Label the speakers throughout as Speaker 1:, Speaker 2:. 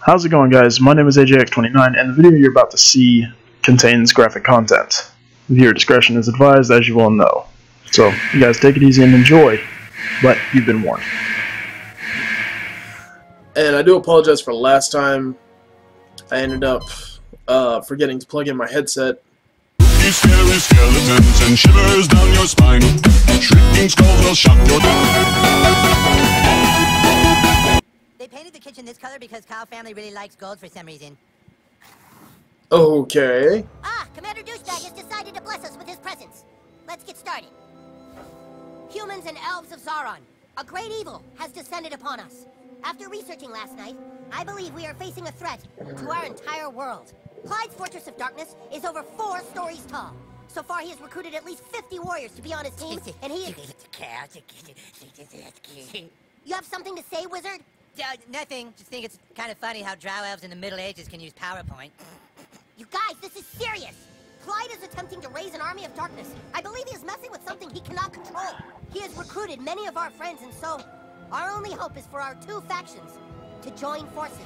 Speaker 1: How's it going guys? My name is AJX29 and the video you're about to see contains graphic content. Viewer discretion is advised as you all know. So you guys take it easy and enjoy, but you've been warned.
Speaker 2: And I do apologize for last time. I ended up uh, forgetting to plug in my headset.
Speaker 3: Scary skeletons and shivers down your spine. Shrieking skulls will shock your
Speaker 4: They painted the kitchen this color because Kyle family really likes gold for some reason.
Speaker 2: Okay.
Speaker 4: Ah, Commander Douchebag has decided to bless us with his presence. Let's get started. Humans and elves of Zaron, a great evil has descended upon us. After researching last night, I believe we are facing a threat to our entire world. Clyde's Fortress of Darkness is over four stories tall. So far, he has recruited at least 50 warriors to be on his team, and he is... You have something to say, wizard?
Speaker 5: Uh, nothing. Just think it's kind of funny how drow elves in the Middle Ages can use PowerPoint.
Speaker 4: You guys, this is serious! Clyde is attempting to raise an army of darkness. I believe he is messing with something he cannot control. He has recruited many of our friends, and so our only hope is for our two factions to join forces.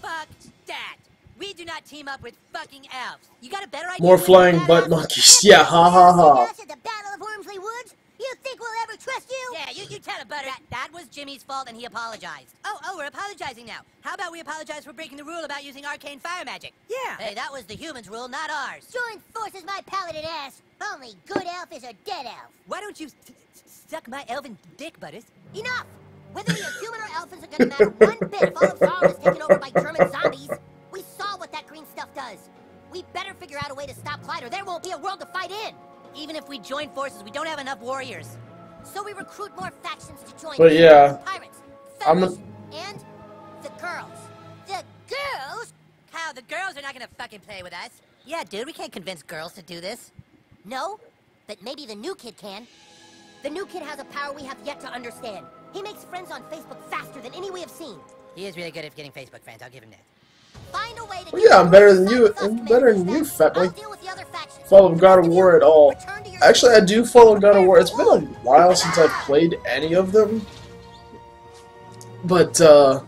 Speaker 5: Fuck that. We do not team up with fucking elves. You got a better idea?
Speaker 2: More flying butt monkeys. Yeah, ha ha ha.
Speaker 4: Us at the Battle of Wormsley Woods? You think we'll ever trust you?
Speaker 5: Yeah, you, you tell it, Butter. That, that was Jimmy's fault and he apologized. Oh, oh, we're apologizing now. How about we apologize for breaking the rule about using arcane fire magic? Yeah. Hey, that was the humans' rule, not ours.
Speaker 4: Join forces, my paladin ass. Only good elf is a dead elf.
Speaker 5: Why don't you suck my elven dick, Butters?
Speaker 4: Enough! Whether you're human or elf isn't gonna matter one bit if all of Zaron is taken over by German zombies. We saw what that green stuff does. We better figure out a way to stop Clyde or there won't be a world to fight in.
Speaker 5: Even if we join forces, we don't have enough warriors.
Speaker 4: So we recruit more factions to join.
Speaker 2: But yeah,
Speaker 4: Pirates,
Speaker 2: I'm a-
Speaker 4: and the girls. The girls?
Speaker 5: Kyle, the girls are not gonna fucking play with us. Yeah, dude, we can't convince girls to do this.
Speaker 4: No, but maybe the new kid can. The new kid has a power we have yet to understand. He makes friends on Facebook faster than any we have seen.
Speaker 5: He is really good at getting Facebook friends, I'll give him that.
Speaker 4: Find a way to
Speaker 2: Well, yeah, I'm better than you-
Speaker 4: signed with us,
Speaker 2: I'm better than you, fat boy.
Speaker 4: I'll deal with the other factions.
Speaker 2: Follow God of War at all.
Speaker 4: Return to your
Speaker 2: Actually, I do follow God of War. It's been a while since I've played any of them. But, uh...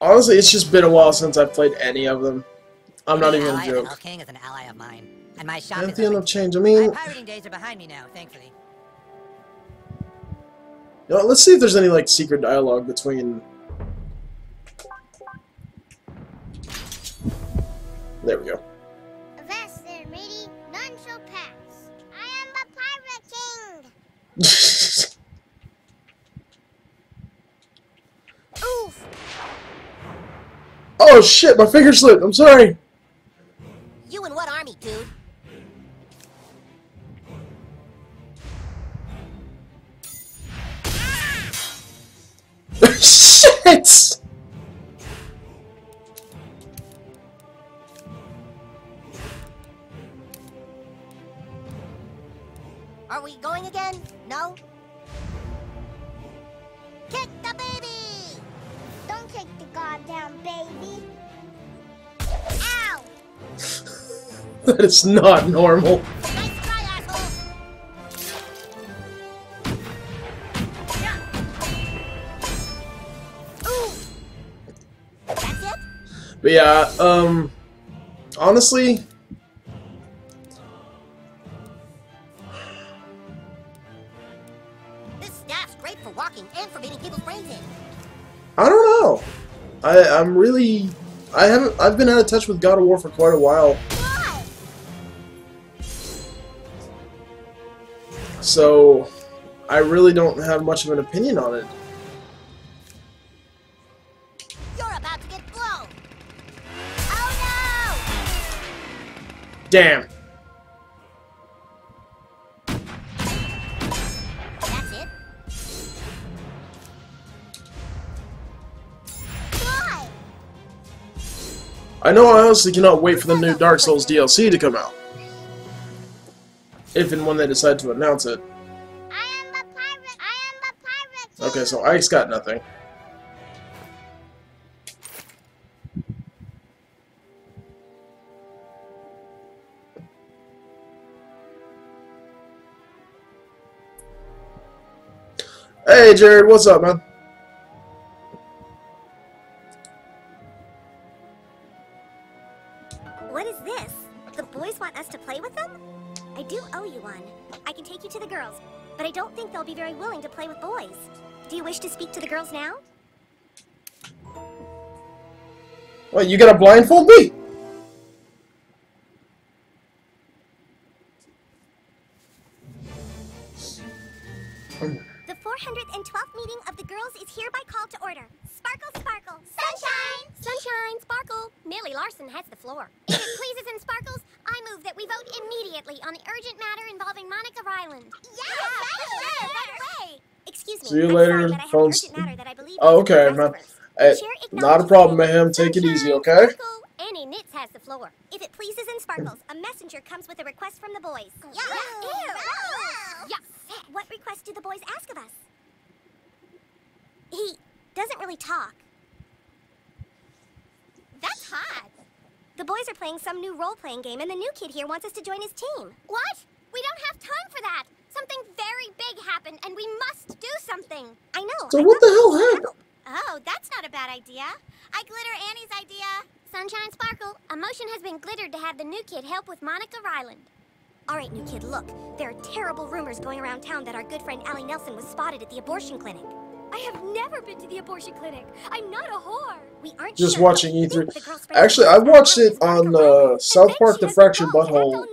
Speaker 2: Honestly, it's just been a while since I've played any of them. I'm not even
Speaker 5: ally
Speaker 2: gonna joke.
Speaker 5: King is an ally of mine. And my shop is
Speaker 2: Pantheon of Change. I
Speaker 5: My
Speaker 2: mean,
Speaker 5: pirating days are behind me now, thankfully.
Speaker 2: You know, let's see if there's any, like, secret dialogue between... There we go.
Speaker 6: Avast there, matey. None shall pass. I am the Pirate King. Oof.
Speaker 2: oh shit, my finger slipped. I'm sorry.
Speaker 4: You in what army, dude?
Speaker 2: Shit!
Speaker 4: Are we going again? No? Kick the baby!
Speaker 6: Don't kick the goddamn baby. Ow.
Speaker 2: That is not normal. But yeah, um, honestly,
Speaker 4: This staff's great for walking and for beating people's brains in.
Speaker 2: I don't know. I I'm really I haven't I've been out of touch with God of War for quite a while, so I really don't have much of an opinion on it. Damn.
Speaker 4: That's it?
Speaker 6: Why?
Speaker 2: I know I honestly cannot wait for the new Dark Souls DLC to come out. If and when they decide to announce it.
Speaker 6: I am the pirate. I am the pirate.
Speaker 2: Okay, so Ike's got nothing. Hey, Jared, what's up, man? What is this?
Speaker 7: The boys want us to play with them? I do owe you one. I can take you to the girls, but I don't think they'll be very willing to play with boys. Do you wish to speak to the girls now?
Speaker 2: Wait, you got a blindfold me?
Speaker 7: The 412th meeting of the girls is hereby called to order. Sparkle, sparkle. Sunshine! Sunshine, sparkle. Millie Larson has the floor. If it pleases and sparkles, I move that we vote immediately on the urgent matter involving Monica Ryland. Yeah, for sure, right away. Excuse me.
Speaker 2: See you
Speaker 7: I'm
Speaker 2: later,
Speaker 7: sorry, but I have
Speaker 2: phones-
Speaker 7: that I believe
Speaker 2: Oh, okay, man.
Speaker 7: Eh,
Speaker 2: hey, not a problem,
Speaker 7: the-
Speaker 2: ma'am. Take it easy, okay?
Speaker 7: sparkle. Annie Knitts has the floor. If it pleases and sparkles, a messenger comes with a request from the boys. Yeah. Ew. Yeah. What request do the boys ask of us? He doesn't really talk. That's hot. The boys are playing some new role-playing game, and the new kid here wants us to join his team. What? We don't have time for that. Something very big happened, and we must do something. I know.
Speaker 2: So
Speaker 7: I
Speaker 2: what the hell happened?
Speaker 7: Oh, that's not a bad idea. I glitter Annie's idea. Sunshine Sparkle, a motion has been glittered to have the new kid help with Monica Ryland. All right, new kid, look. There are terrible rumors going around town that our good friend Allie Nelson was spotted at the abortion clinic. I have never been to the abortion clinic. I'm not a whore. We aren't
Speaker 2: Just
Speaker 7: sure,
Speaker 2: watching
Speaker 7: but
Speaker 2: E3.
Speaker 7: think the girl spreading
Speaker 2: Actually, I watched
Speaker 7: about
Speaker 2: it
Speaker 7: is Monica
Speaker 2: on, uh, South Park The
Speaker 7: has
Speaker 2: Fractured
Speaker 7: balls.
Speaker 2: Butthole.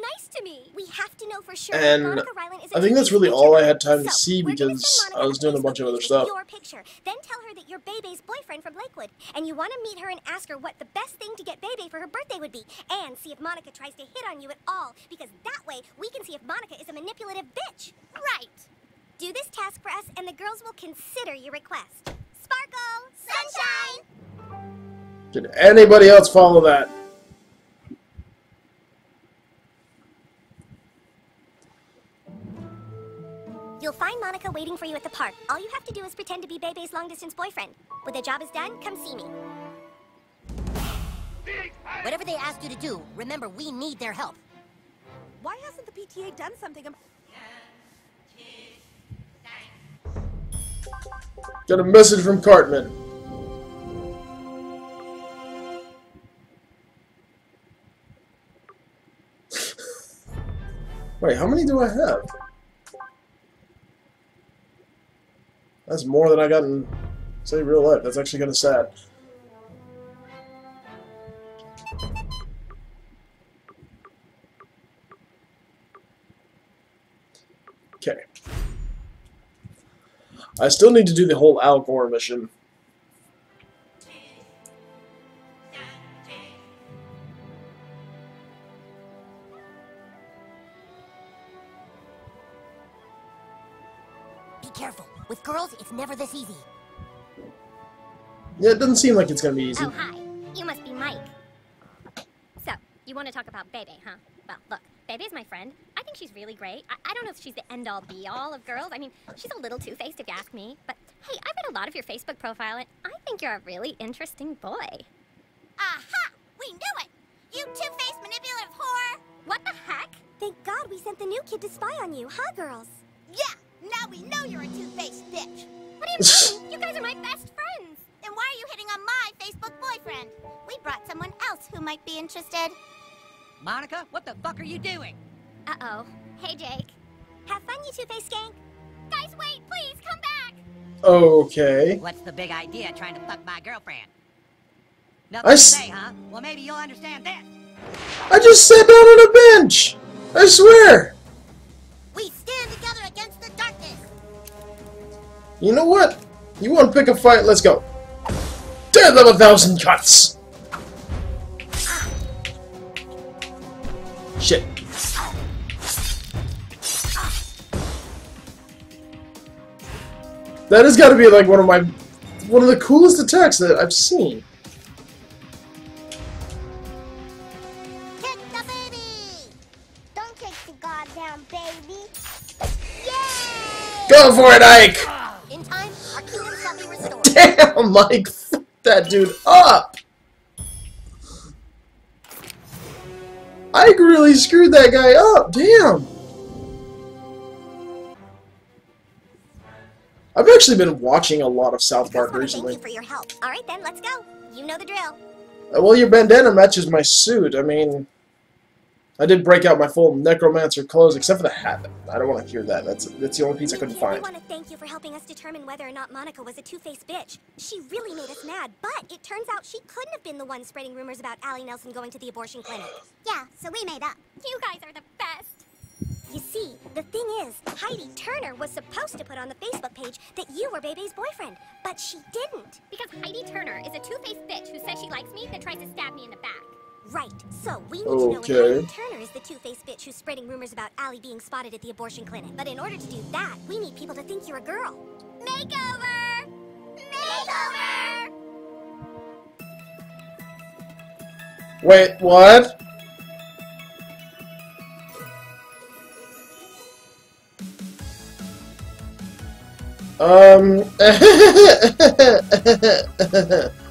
Speaker 7: Sure that
Speaker 2: And
Speaker 7: Monica Ryland is a
Speaker 2: I think that's really all I had time to
Speaker 7: So,
Speaker 2: see because I was doing a bunch of other stuff.
Speaker 7: Your picture. Then tell her that you're Bebe's boyfriend from Lakewood, and you want to meet her and ask her what the best thing to get Bebe for her birthday would be, and see if Monica tries to hit on you at all, because that way we can see if Monica is a manipulative bitch. Right. Do this task for us, and the girls will consider your request. Sparkle, sunshine.
Speaker 2: Did anybody else follow that?
Speaker 7: You'll find Monica waiting for you at the park. All you have to do is pretend to be Bebe's long-distance boyfriend. When the job is done, come see me.
Speaker 8: Whatever they ask you to do, remember we need their help.
Speaker 9: Why hasn't the PTA done something about
Speaker 2: Got a message from Cartman. Wait, how many do I have? That's more than I got in, say, real life. That's actually kind of sad. Okay. I still need to do the whole Al Gore mission. Yeah, it doesn't seem like it's gonna be easy.
Speaker 7: Oh, hi. You must be Mike. So, you want to talk about Bebe, huh? Well, look, Bebe's my friend. I think she's really great. I, I don't know if she's the end all be all of girls. I mean, she's a little two faced if you ask me. But hey, I've read a lot of your Facebook profile, and I think you're a really interesting boy.
Speaker 6: Aha! We knew it! You two-faced manipulative whore!
Speaker 7: What the heck? Thank God we sent the new kid to spy on you, huh, girls?
Speaker 6: Yeah! Now we know you're a two-faced bitch!
Speaker 7: What do you mean? you guys are my best
Speaker 6: might be interested.
Speaker 8: Monica, what the fuck are you doing?
Speaker 7: Uh oh. Hey, Jake. Have fun, you two faced skank. Guys, wait, please come back.
Speaker 2: Okay.
Speaker 8: What's the big idea trying to fuck my girlfriend? Nothing
Speaker 2: I
Speaker 8: to say, huh? Well, maybe you'll understand this.
Speaker 2: I just sat down on a bench! I swear!
Speaker 6: We stand together against the darkness!
Speaker 2: You know what? You want to pick a fight? Let's go. Dead of a thousand cuts! Shit. That has got to be like one of my one of the coolest attacks that I've seen.
Speaker 6: Kick the baby! Don't kick the goddamn baby! Yay!
Speaker 2: Go for it, Ike!
Speaker 8: In time, our kingdom shall be restored.
Speaker 2: Damn, Mike, fuck that dude up! Ike really screwed that guy up. Damn. I've actually been watching a lot of South
Speaker 7: I
Speaker 2: Park
Speaker 7: to thank
Speaker 2: recently.
Speaker 7: you for your help. All right, then, let's go. You know the drill.
Speaker 2: Uh, Well, your bandana matches my suit. I mean, I did break out my full necromancer clothes, except for the hat. I don't want to hear that. That's that's the only piece I couldn't
Speaker 7: We
Speaker 2: find.
Speaker 7: want to thank you for helping us determine whether or not Monica was a two-faced bitch. She really made us mad, but it turns out she couldn't have been the one spreading rumors about Allie Nelson going to the abortion clinic.
Speaker 6: Yeah, so we made up.
Speaker 7: You guys are the best. You see, the thing is, Heidi Turner was supposed to put on the Facebook page that you were Bebe's boyfriend, but she didn't.
Speaker 10: Because Heidi Turner is a two-faced bitch who says she likes me, then tries to stab me in the back.
Speaker 7: Right. So we need to know if
Speaker 2: Okay.
Speaker 7: Turner is the two-faced bitch who's spreading rumors about Allie being spotted at the abortion clinic. But in order to do that, we need people to think you're a girl.
Speaker 6: Makeover! Makeover!
Speaker 2: Wait, what? Um.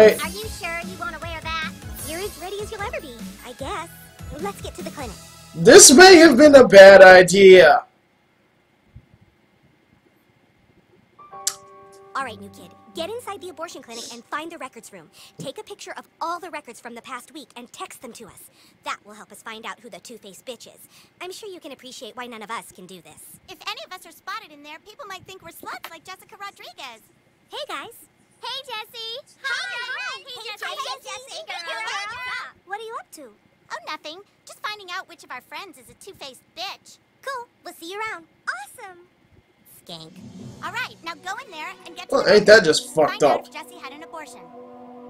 Speaker 2: I
Speaker 6: Are you sure you want to wear that?
Speaker 7: You're as ready as you'll ever be, I guess. Let's get to the clinic.
Speaker 2: this may have been a bad idea.
Speaker 7: All right, new kid. Get inside the abortion clinic and find the records room. Take a picture of all the records from the past week and text them to us. That will help us find out who the two-faced bitch is. I'm sure you can appreciate why none of us can do this.
Speaker 6: If any of us are spotted in there, people might think we're sluts like Jessica Rodriguez.
Speaker 7: Hey, guys.
Speaker 6: Hey, Jessie. Hi. Hey, Jessie. Hey, Jessie. Girl.
Speaker 7: What are you up to?
Speaker 6: Oh, nothing. Just finding out which of our friends is a two-faced bitch.
Speaker 7: Cool. We'll see you around. Awesome. Skank.
Speaker 6: All right, now go in there and get
Speaker 2: Well,
Speaker 6: the
Speaker 2: ain't that just fucked
Speaker 6: Find out
Speaker 2: up?
Speaker 6: if Jessie had an abortion.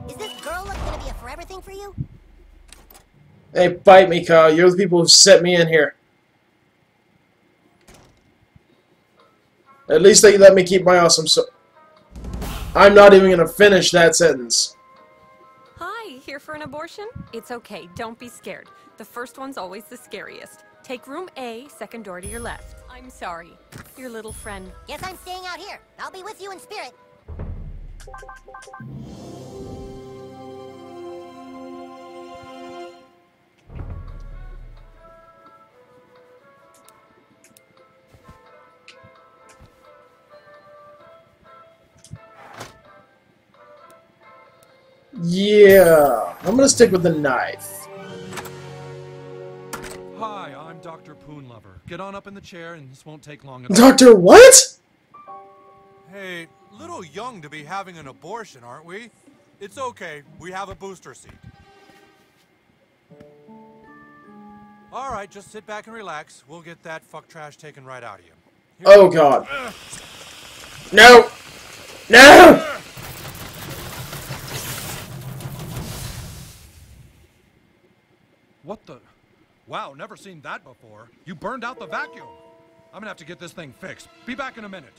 Speaker 4: Is this girl look gonna be a forever thing for you?
Speaker 2: Hey, bite me, Kyle. You're the people who set me in here. At least they let me keep my awesome so. I'm not even gonna finish that sentence.
Speaker 11: Hi, here for an abortion? It's okay, don't be scared. The first one's always the scariest. Take room A, second door to your left. I'm sorry. Your little friend.
Speaker 4: Guess I'm staying out here. I'll be with you in spirit.
Speaker 2: Yeah, I'm gonna stick with the knife.
Speaker 12: Hi, I'm Dr. Poonlover. Get on up in the chair and this won't take long.
Speaker 2: Doctor, what?
Speaker 13: Hey, little young to be having an abortion, aren't we? It's okay. We have a booster seat. All right, just sit back and relax. We'll get that fuck trash taken right out of you.
Speaker 2: Oh God. No. No.
Speaker 12: Never seen that before. You burned out the vacuum. I'm gonna have to get this thing fixed. Be back in a minute.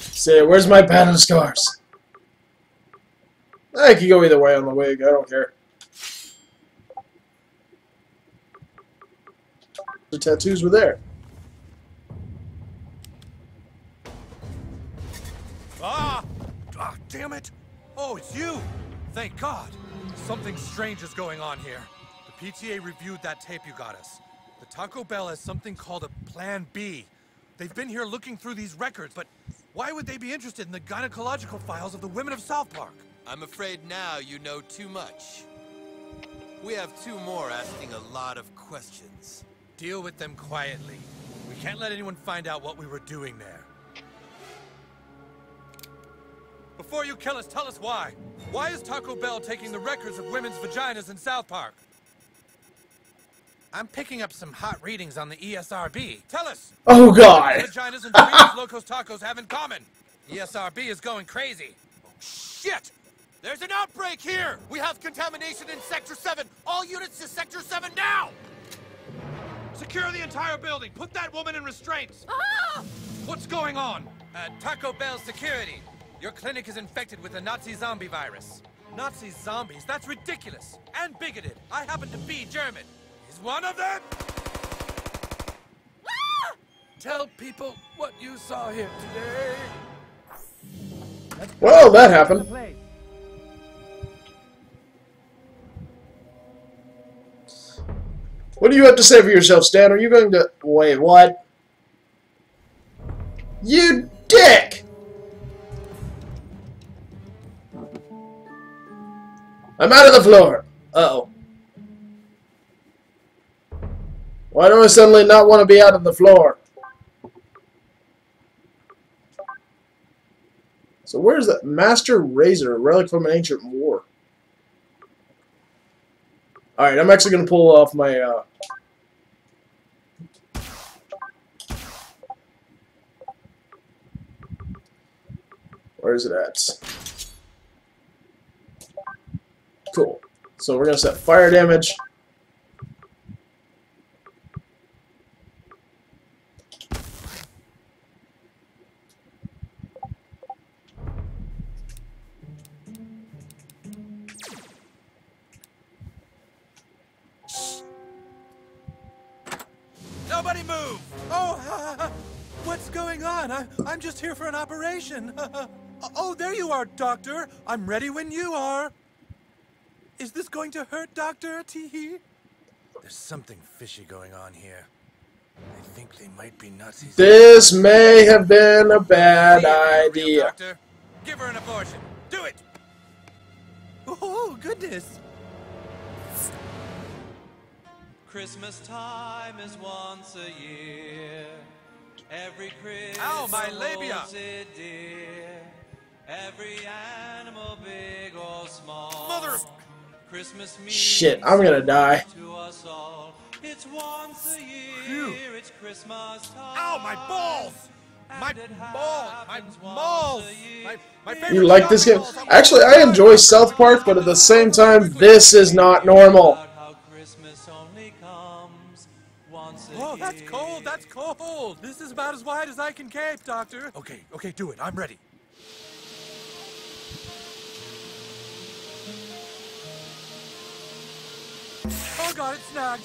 Speaker 2: Say, where's my battle scars? I could go either way on the wig. I don't care. Tattoos were there.
Speaker 13: Ah! Ah, damn it! Oh, it's you! Thank God! Something strange is going on here. The PTA reviewed that tape you got us. The Taco Bell has something called a Plan B. They've been here looking through these records, but why would they be interested in the gynecological files of the women of South Park?
Speaker 14: I'm afraid now you know too much. We have two more asking a lot of questions.
Speaker 13: Deal with them quietly. We can't let anyone find out what we were doing there. Before you kill us, tell us why. Why is Taco Bell taking the records of women's vaginas in South Park? I'm picking up some hot readings on the ESRB. Tell us.
Speaker 2: Oh, God.
Speaker 13: What vaginas and Doritos Locos Tacos have in common. ESRB is going crazy.
Speaker 14: Oh, shit! There's an outbreak here! We have contamination in Sector 7! All units to Sector 7 now!
Speaker 12: Secure the entire building. Put that woman in restraints.
Speaker 13: Ah!
Speaker 12: What's going on?
Speaker 13: Uh, Taco Bell security. Your clinic is infected with the Nazi zombie virus. Nazi zombies? That's ridiculous and bigoted. I happen to be German. Is one of them? Tell people what you saw here today.
Speaker 2: Well, that happened. What do you have to say for yourself, Stan? Are you going to... Wait, what? You dick! I'm out of the floor. Uh-oh. Why do I suddenly not want to be out of the floor? So where's that? Master Razor, a relic from an ancient war. Alright, I'm actually going to pull off my... Uh, where is it at? Cool. So we're going to set fire damage.
Speaker 13: Nobody move! Oh, what's going on? I, I'm just here for an operation. oh, there you are, Doctor. I'm ready when you are. Is this going to hurt, Doctor Teehee? There's something fishy going on here. I think they might be Nazis.
Speaker 2: This may have been a bad idea.
Speaker 13: doctor, give her an abortion. Do it! Oh, goodness.
Speaker 15: Christmas time is once a year. Every Christmas
Speaker 13: Ow, my labia.
Speaker 15: Holds it dear. Every animal, big or small.
Speaker 13: Mother of-
Speaker 15: Christmas
Speaker 2: Shit, I'm gonna die.
Speaker 15: to us all. It's once a year. It's Christmas time.
Speaker 13: Ow, my balls! My balls! My balls! My, my
Speaker 2: You like this game? Actually, I enjoy South Park, but at the same time, this is not normal.
Speaker 13: Oh, that's cold. That's cold. This is about as wide as I can cape, Doctor. Okay, okay, do it. I'm ready. Oh God, it's snagged.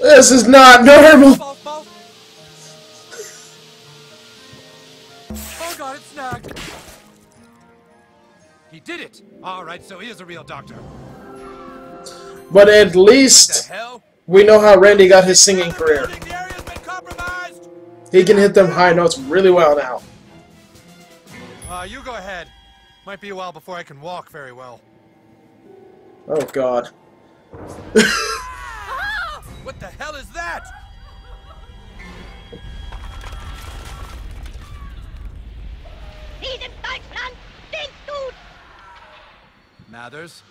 Speaker 2: This is not normal.
Speaker 13: Oh God, it's snagged.
Speaker 12: He did it! Alright, so he is a real doctor.
Speaker 2: But at least we know how Randy got his singing career. He can hit them high notes really well now.
Speaker 13: Uh, you go ahead. Might be a while before I can walk very well.
Speaker 2: Oh god.
Speaker 13: What the hell is that?
Speaker 12: Mathers,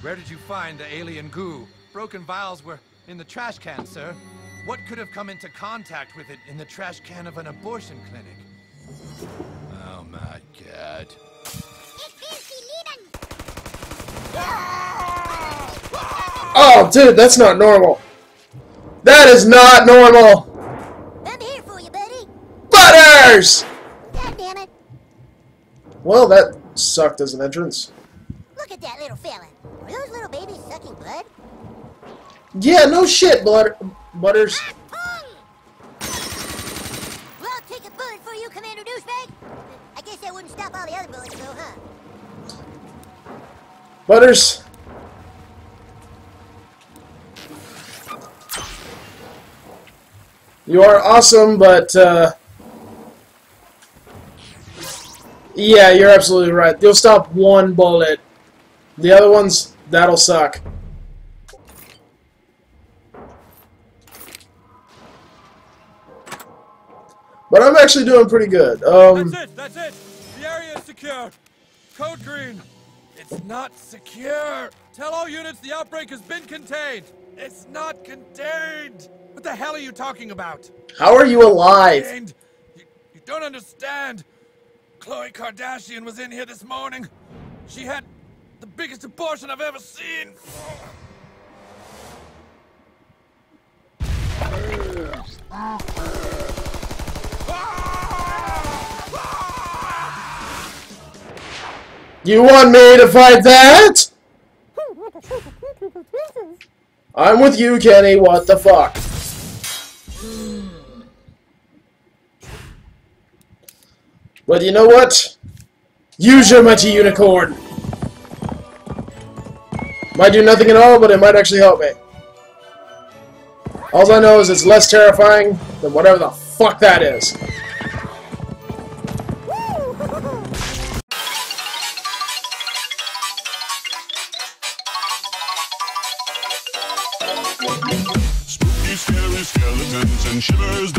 Speaker 12: where did you find the alien goo? Broken vials were in the trash can, sir. What could have come into contact with it in the trash can of an abortion clinic? Oh my
Speaker 2: Dude, that's not normal. That is not normal.
Speaker 4: I'm here for you, buddy.
Speaker 2: Butters!
Speaker 4: God damn it.
Speaker 2: Well, that sucked as an entrance.
Speaker 4: Look at that little fella. Are those little babies sucking blood?
Speaker 2: Yeah, no shit, Butter Butters.
Speaker 4: Ah, well, I'll take a bullet for you, Commander Douchebag. I guess that wouldn't stop all the other bullets, though, huh?
Speaker 2: Butters. You are awesome, but, uh... Yeah, you're absolutely right. You'll stop one bullet. The other ones, that'll suck. But I'm actually doing pretty good. Um,
Speaker 13: That's it. That's it. The area is secure. Code green. It's not secure. Tell all units the outbreak has been contained. It's not contained. What the hell are you talking about?
Speaker 2: how are you alive?
Speaker 13: You, you don't understand. Khloe Kardashian was in here this morning. She had the biggest abortion I've ever seen.
Speaker 2: You want me to fight that? I'm with you, Kenny. What the fuck? But you know what? Use your mighty unicorn. Might do nothing at all, but it might actually help me. All I know is it's less terrifying than whatever the fuck that is.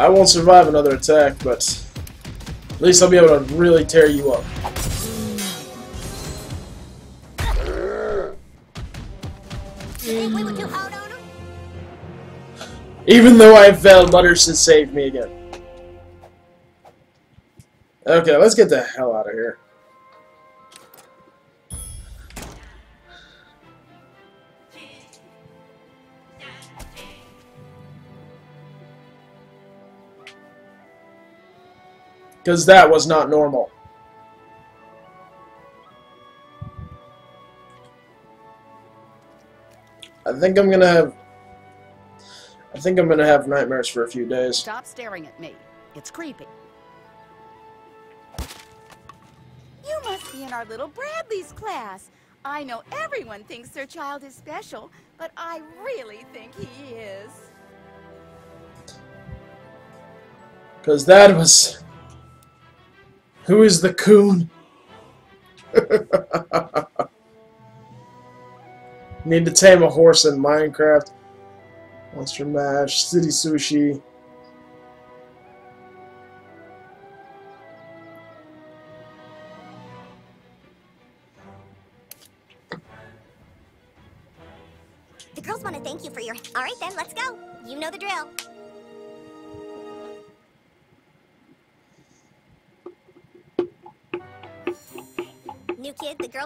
Speaker 2: I won't survive another attack, but at least I'll be able to really tear you up. Even though I failed, Butters has saved me again. Okay, let's get the hell out of here. Because that was not normal. I think I'm gonna have. I think I'm gonna have nightmares for a few days.
Speaker 16: Stop staring at me. It's creepy. You must be in our little Bradley's class. I know everyone thinks their child is special, but I really think he is.
Speaker 2: Because that was. Who is the coon? Need to tame a horse in Minecraft. Monster Mash, City Sushi.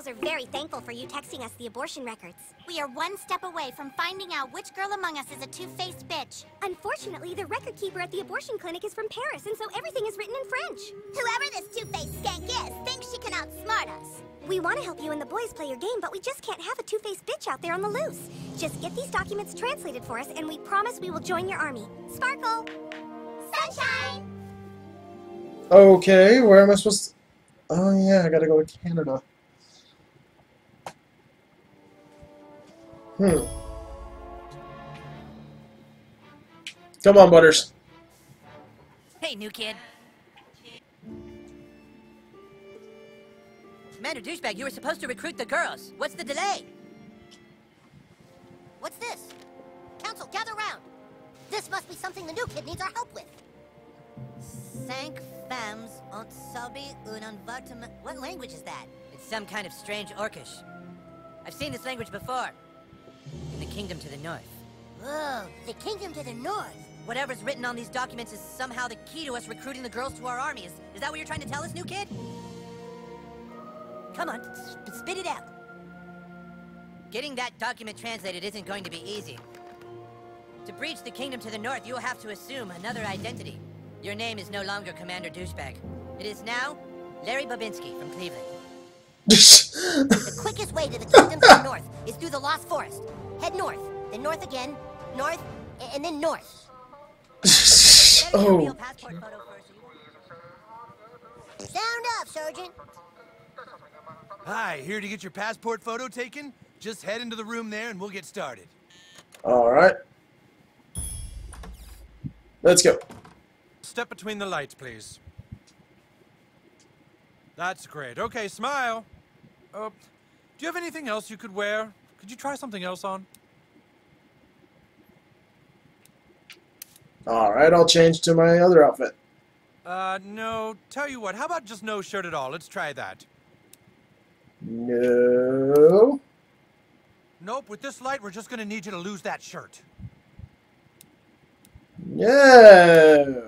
Speaker 7: Girls are very thankful for you texting us the abortion records.
Speaker 9: We are one step away from finding out which girl among us is a two-faced bitch.
Speaker 7: Unfortunately, the record keeper at the abortion clinic is from Paris, and so everything is written in French.
Speaker 6: Whoever this two-faced skank is thinks she can outsmart us.
Speaker 7: We want to help you and the boys play your game, but we just can't have a two-faced bitch out there on the loose. Just get these documents translated for us, and we promise we will join your army. Sparkle!
Speaker 6: Sunshine!
Speaker 2: Okay, where am I supposed to... Oh yeah, I gotta go to Canada. Hmm. Come on, Butters.
Speaker 5: Hey, new kid. Commander Douchebag, you were supposed to recruit the girls. What's the delay?
Speaker 4: What's this? Council, gather round. This must be something the new kid needs our help with.
Speaker 5: Cinq femmes ont subi un avortement. What language is that? It's some kind of strange Orcish. I've seen this language before. In the kingdom to the north.
Speaker 4: Whoa, the kingdom to the north.
Speaker 5: Whatever's written on these documents is somehow the key to us recruiting the girls to our army. Is, is that what you're trying to tell us, new kid? Come on, s- spit it out. Getting that document translated isn't going to be easy. To breach the kingdom to the north, you will have to assume another identity. Your name is no longer Commander Douchebag. It is now Larry Babinski from Cleveland.
Speaker 4: The quickest way to the kingdom to the north is through the Lost Forest. Head north, then north again, north, and then north.
Speaker 2: oh.
Speaker 4: Sound up, Sergeant.
Speaker 13: Hi, here to get your passport photo taken? Just head into the room there and we'll get started.
Speaker 2: Alright. Let's go.
Speaker 13: Step between the lights, please. That's great. Okay, smile. Uh, do you have anything else you could wear? Could you try something else on?
Speaker 2: Alright, I'll change to my other outfit.
Speaker 13: Uh, no. Tell you what, how about just no shirt at all? Let's try that.
Speaker 2: No.
Speaker 13: Nope, with this light, we're just gonna need you to lose that shirt.
Speaker 2: No.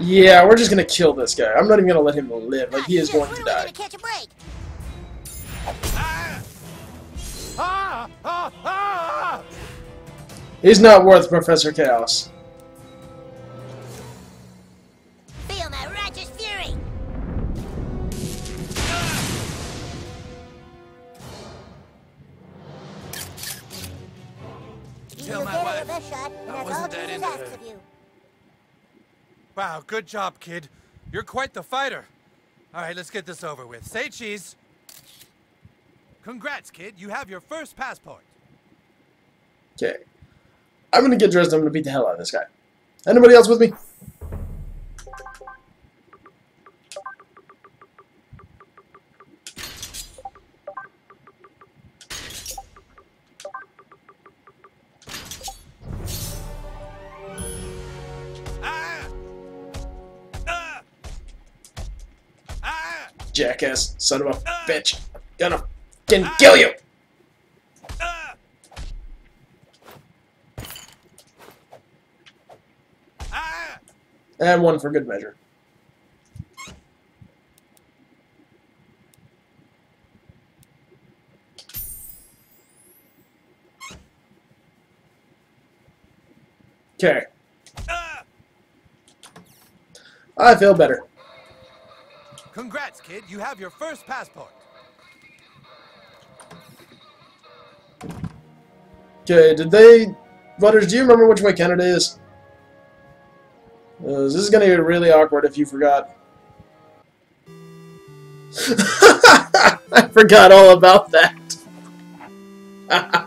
Speaker 2: Yeah, we're just gonna kill this guy. I'm not even gonna let him live. Like, he is going to die.
Speaker 4: Catch a break.
Speaker 2: He's not worth Professor Chaos.
Speaker 4: Feel my righteous fury. You
Speaker 13: Kill
Speaker 4: will
Speaker 13: my
Speaker 4: get
Speaker 13: wife.
Speaker 4: your best shot, and
Speaker 13: That
Speaker 4: that's
Speaker 13: wasn't that
Speaker 4: Jesus
Speaker 13: into
Speaker 4: asks
Speaker 13: it.
Speaker 4: of you.
Speaker 13: Wow, good job, kid. You're quite the fighter. All right, let's get this over with. Say cheese. Congrats, kid. You have your first passport.
Speaker 2: Okay. I'm gonna get dressed. I'm gonna beat the hell out of this guy. Anybody else with me? Jackass, son of a bitch. Gonna fucking kill you! And one for good measure. Okay. I feel better.
Speaker 13: Congrats, kid. You have your first passport.
Speaker 2: Okay, did they... Butters, do you remember which way Canada is? Uh, this is gonna get really awkward if you forgot. I forgot all about that.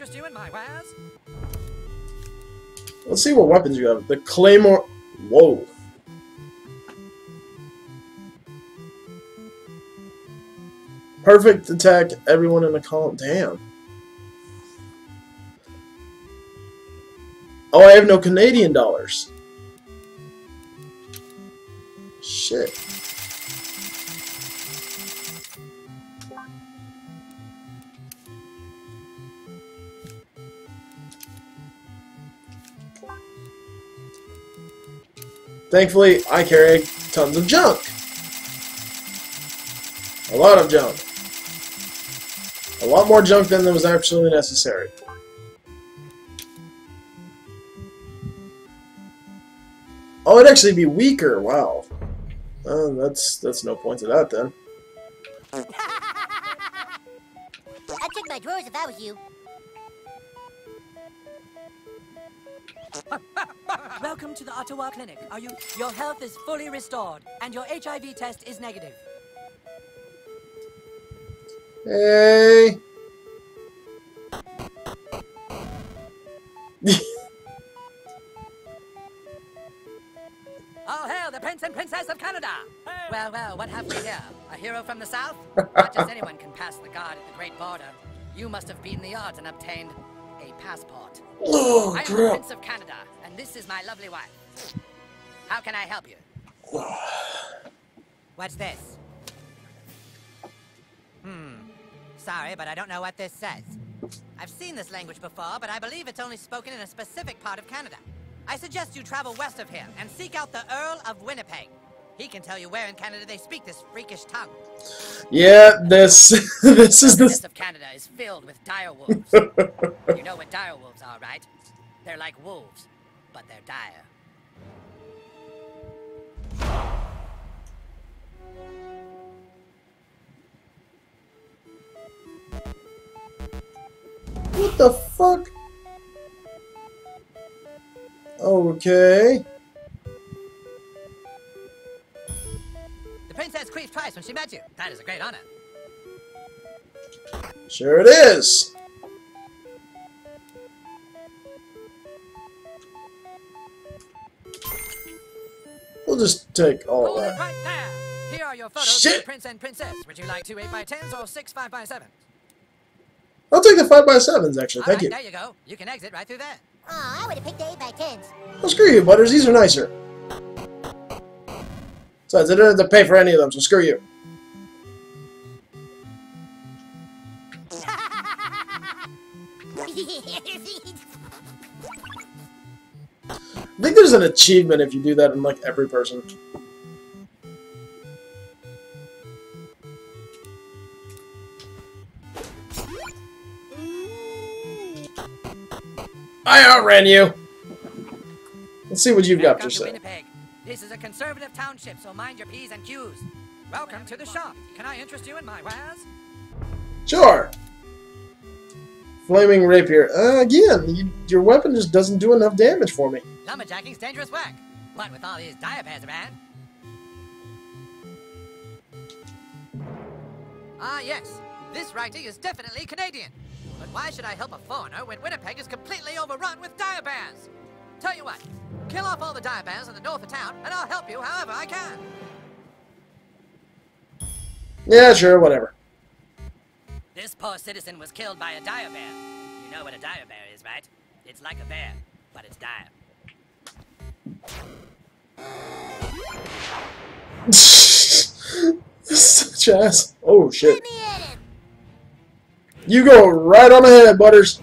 Speaker 5: interest you in my wares?
Speaker 2: Let's see what weapons you have. The Claymore... Whoa. Perfect attack everyone in the column. Damn. Oh, I have no Canadian dollars. Shit. Thankfully, I carry tons of junk. A lot of junk. A lot more junk than was absolutely necessary. Oh, it'd actually be weaker. Wow. Uh, that's that's no point to that then.
Speaker 5: Clinic. Are you? Your health is fully restored, and your HIV test is negative.
Speaker 2: Hey.
Speaker 5: All hail the Prince and Princess of Canada! Well, well, what have we here? A hero from the South? Not just anyone can pass the guard at the Great Border. You must have beaten the odds and obtained a passport.
Speaker 2: Oh,
Speaker 5: I am the. Prince of Canada, and this is my lovely wife. How can I help you? What's this? Hmm. Sorry, but I don't know what this says. I've seen this language before, but I believe it's only spoken in a specific part of Canada. I suggest you travel west of here and seek out the Earl of Winnipeg. He can tell you where in Canada they speak this freakish tongue.
Speaker 2: Yeah, this this is
Speaker 5: This
Speaker 2: the
Speaker 5: of Canada is filled with dire wolves. you know what dire wolves are, right? They're like wolves, but they're dire.
Speaker 2: What the fuck? Okay.
Speaker 5: The princess queefed twice when she met you. That is a great honor.
Speaker 2: Sure it is. We'll just take all
Speaker 5: Hold it
Speaker 2: that.
Speaker 5: right there. Here are your photos
Speaker 2: Shit.
Speaker 5: the prince and princess. Would you like two 8x10s or six 5x7s?
Speaker 2: I'll take the 5x7s, actually.
Speaker 5: All
Speaker 2: Thank
Speaker 5: right,
Speaker 2: you.
Speaker 5: there you go. You can exit right through there.
Speaker 4: Aw, I would have picked the 8 by 10s
Speaker 2: Well, screw you, Butters. These are nicer. Besides, I didn't have to pay for any of them, so screw you. I think there's an achievement if you do that in, like, every person. I outran you! Let's see what you've got to say.
Speaker 5: Winnipeg. This is a conservative township, so mind your P's and Q's. Welcome to the shop. Can I interest you in my wares?
Speaker 2: Sure. Flaming rapier. Uh, again, you, your weapon just doesn't do enough damage for me.
Speaker 5: Lumberjacking's dangerous work. What with all these dire bears around? Ah, yes. This writing is definitely Canadian. But why should I help a foreigner when Winnipeg is completely overrun with dire bears? Tell you what, kill off all the dire bears in the north of town, and I'll help you however I can.
Speaker 2: Yeah, sure, whatever.
Speaker 5: This poor citizen was killed by a dire bear. You know what a dire bear is, right? It's like a bear, but it's dire.
Speaker 2: Such ass. Oh, shit. You go right on ahead, Butters.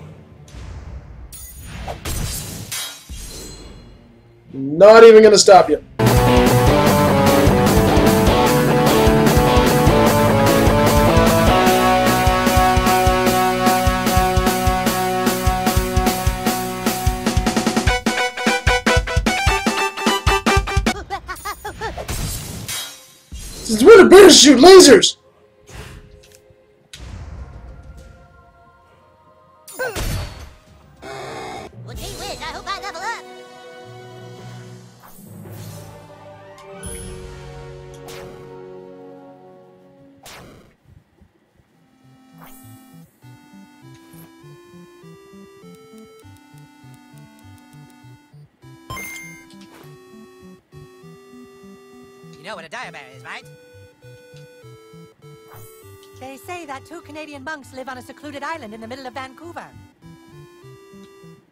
Speaker 2: Not even gonna stop you. Bears shoot lasers?
Speaker 4: Well, gee whiz, I hope I level up.
Speaker 5: You know what a bear is, right? They say that two Canadian monks live on a secluded island in the middle of Vancouver.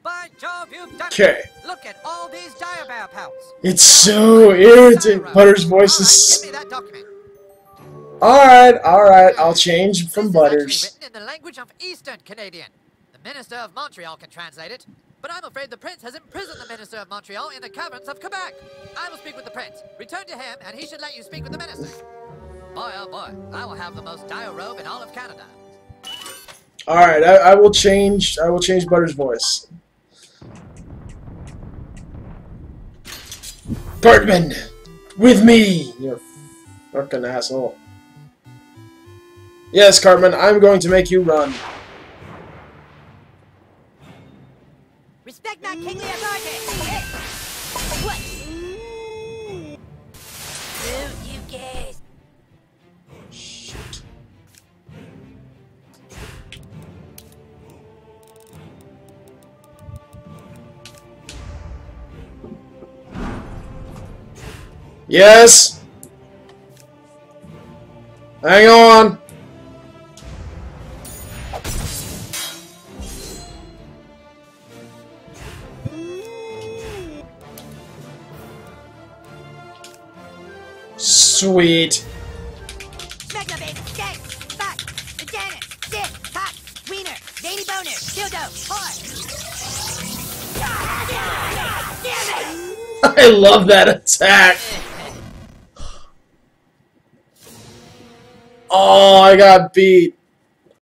Speaker 5: By Jove, you've done
Speaker 2: Okay.
Speaker 5: it! Look at all these dire bear pelts.
Speaker 2: It's so irritating. Butters' voice is.
Speaker 5: Give me that document.
Speaker 2: Alright, alright, I'll change from Butters.
Speaker 5: Written in the language of Eastern Canadian. The Minister of Montreal can translate it, but I'm afraid the Prince has imprisoned the Minister of Montreal in the caverns of Quebec. I will speak with the Prince. Return to him, and he should let you speak with the Minister. Boy, oh boy, I will have the most dire robe in all of Canada.
Speaker 2: Alright, I, I will change I will change Butters' voice. Cartman! With me! You fucking asshole. Yes, Cartman, I'm going to make you run.
Speaker 5: Respect my kingly authority!
Speaker 2: Yes! Hang on! Sweet. I love that attack. Oh, I got beat.